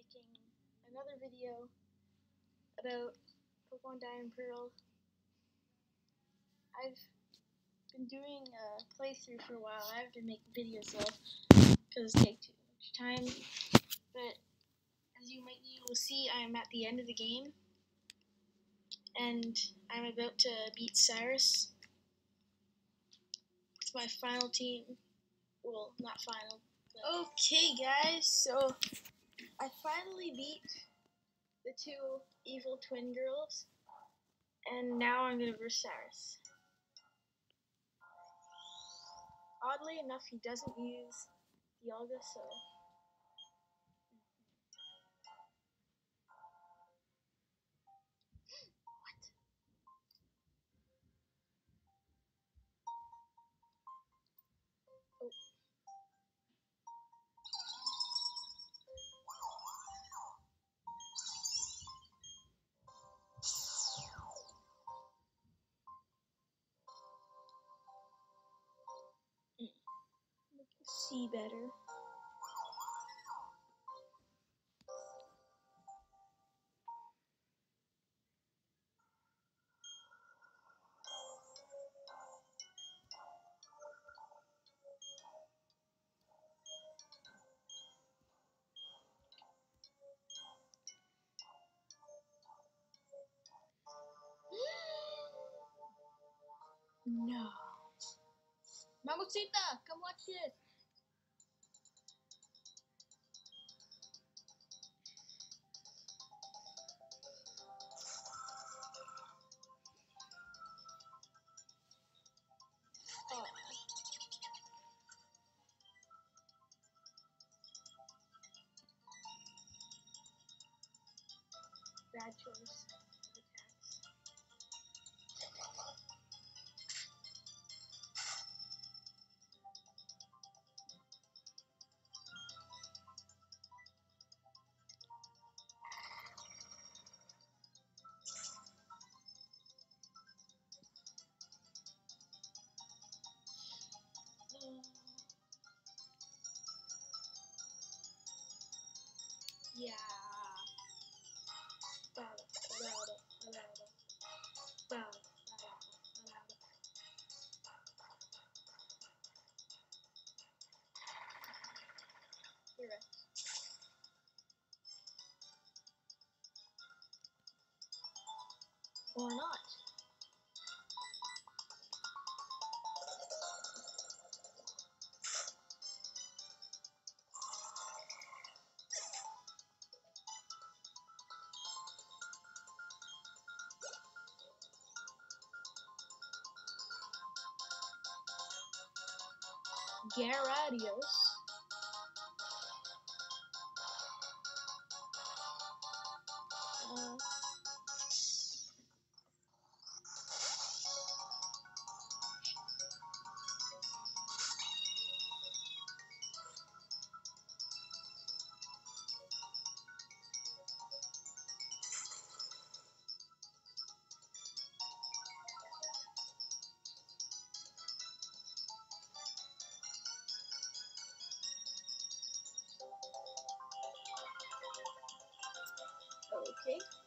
making another video about Pokemon Diamond Pearl. I've been doing a playthrough for a while. I haven't been making videos though, because it takes too much time. But as you might you will see, I am at the end of the game, and I'm about to beat Cyrus. It's my final team. Well, not final. Okay, guys. So I finally beat the two evil twin girls, and now I'm gonna verse Cyrus. Oddly enough, he doesn't use Dialga, so. See better. No. Mamacita, come watch this. Yeah. Or not. Gyarados. Okay.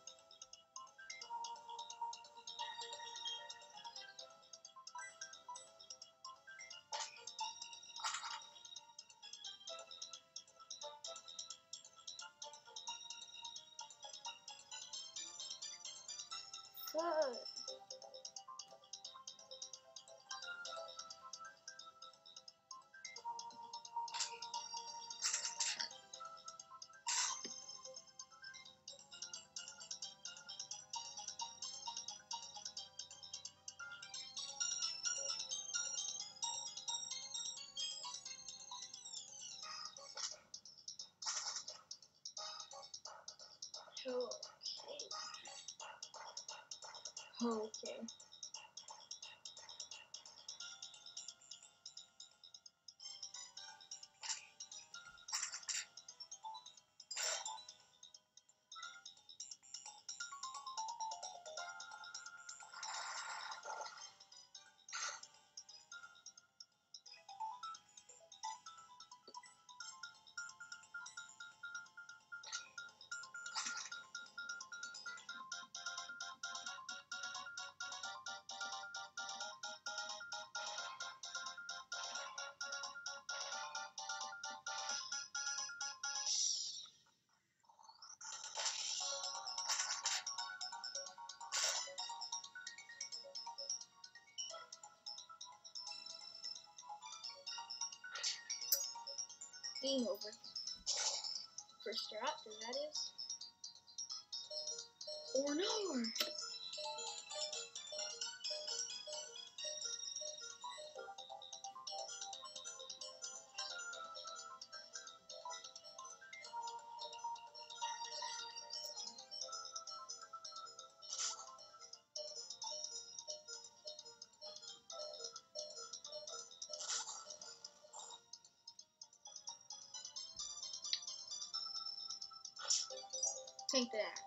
Oh, okay. Okay. Game over. For Staraptor, that is. Or no! Take that.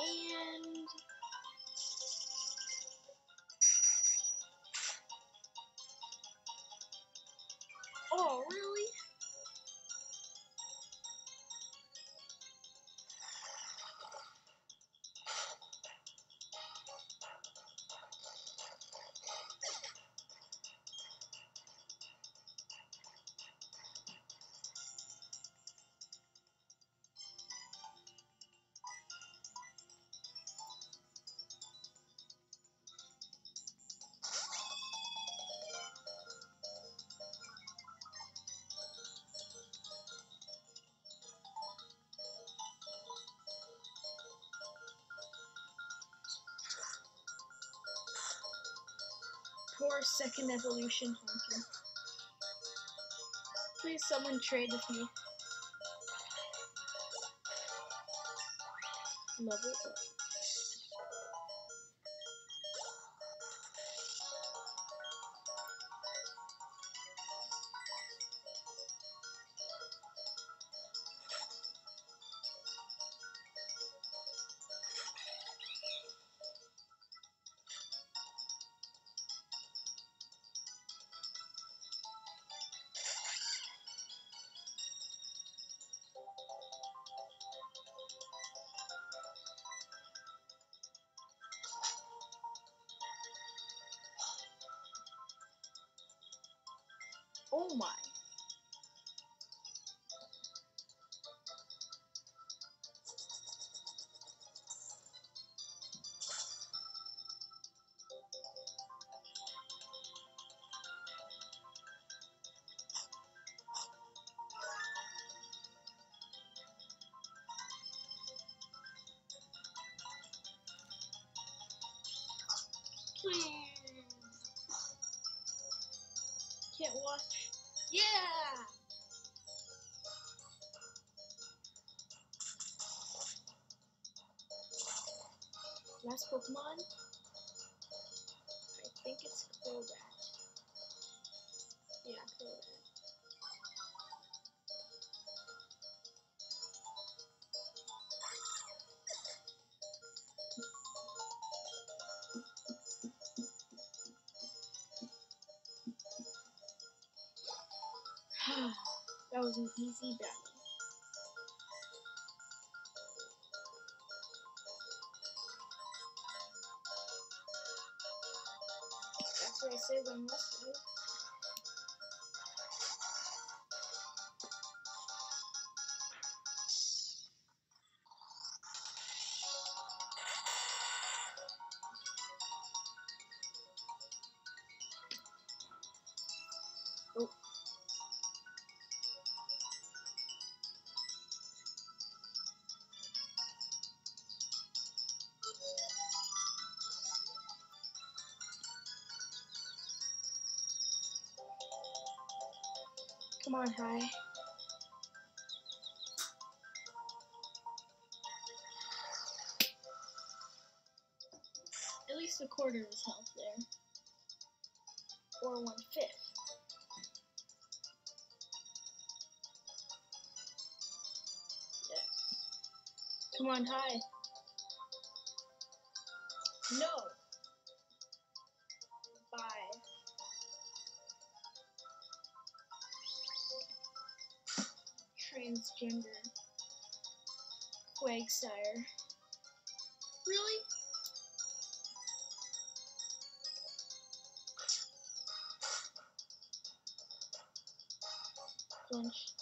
And Oh, really? Poor second evolution hunter. Please someone trade with me. Level up. Oh my. Please. Can't watch. Yeah! Last Pokemon? that was an easy battle. That's what I say when West Come on, high. At least a quarter of his health there. Or one fifth. Yes. Come on, high. No. Transgender. Quagsire. Really? Flinch.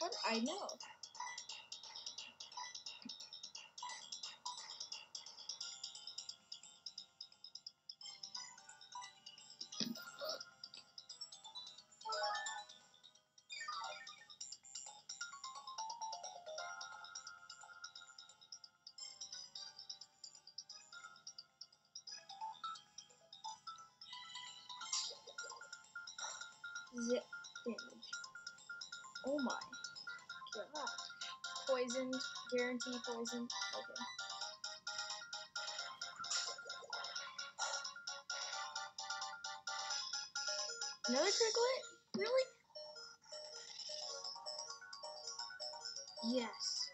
How did I know? Guarantee poison. Okay. Another hit? Really? Yes.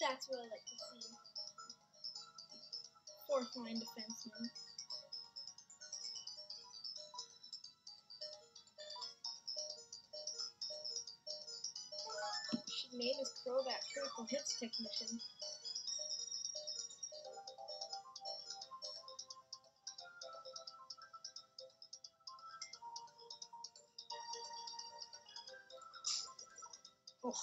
That's what I like to see. Fourth line defenseman. Name is Crobat Critical Hits Technician. Oh.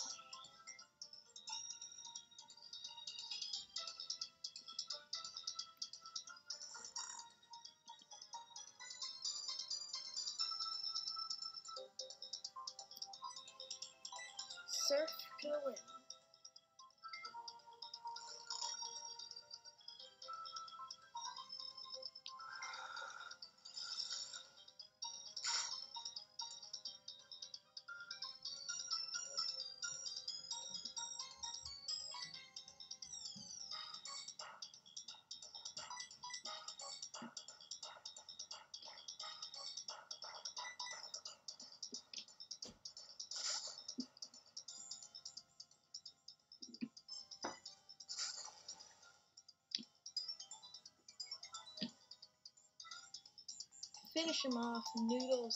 Surf to the Finish him off, noodles.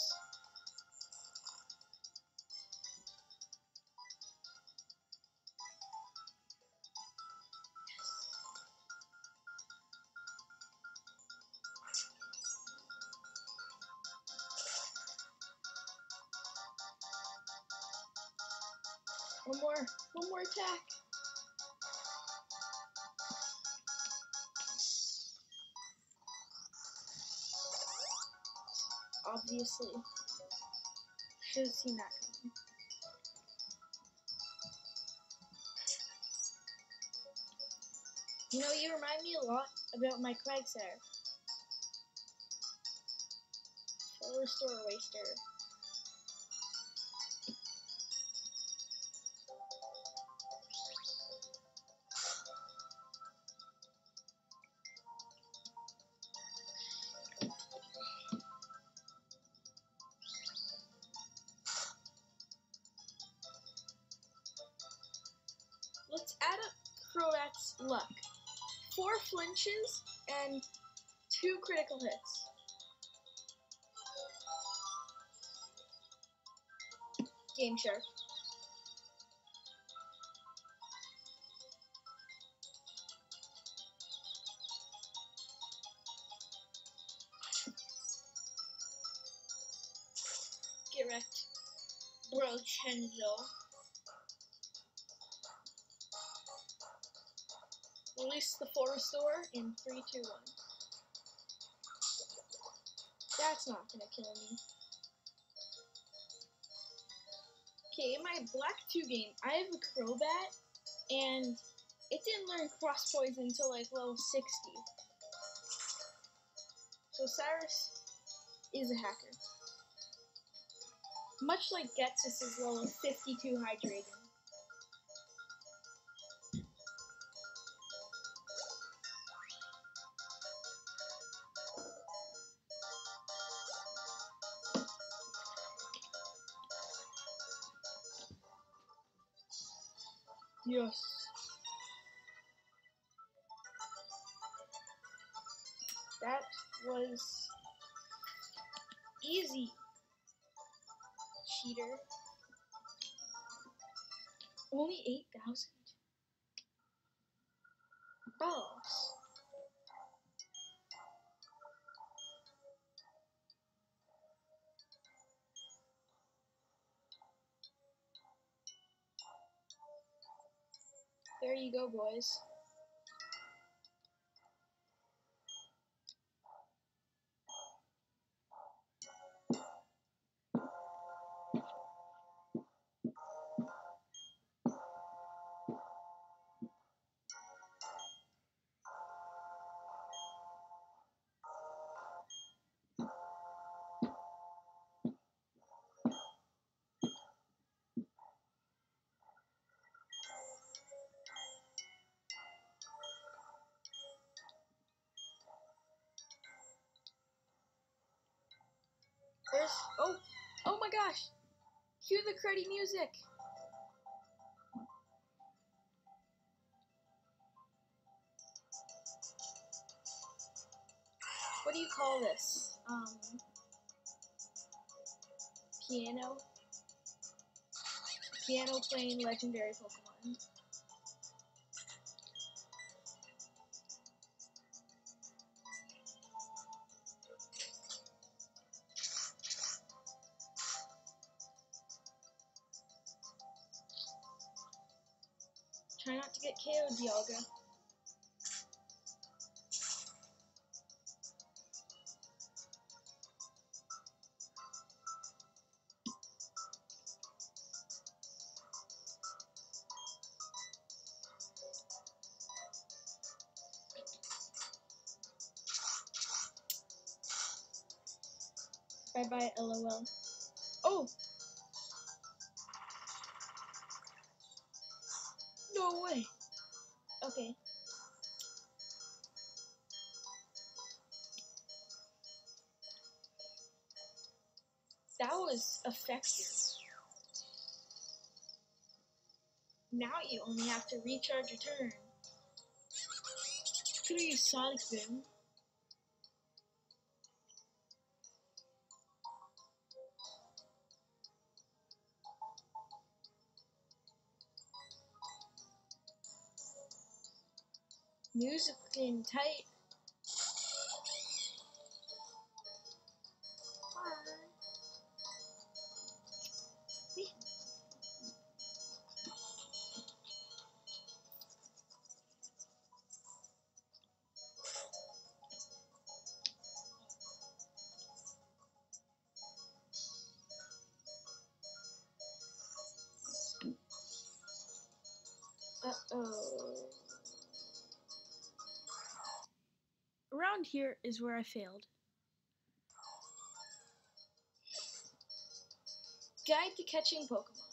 One more, one more attack. Obviously. Should have seen that coming. You know, you remind me a lot about my Quagsire. Full Restore Waster. Game Shark. Get wrecked. Brochenzo. Release the full restore in 3, 2, 1. That's not gonna kill me. Okay, in my Black 2 game, I have a Crobat, and it didn't learn Cross Poison until like level 60. So Cyrus is a hacker. Much like Getsus is level 52 Hydrating. That was easy. Cheater. Only 8,000. Boss. There you go, boys. Gosh! Cue the cruddy music! What do you call this? Um, piano? Piano playing legendary Pokemon. KO'd, Dialga. Bye bye, lol. That was effective. Now you only have to recharge your turn. Could have used Sonic Boom. Music getting tight. Uh-oh. Around here is where I failed. Guide to catching Pokemon.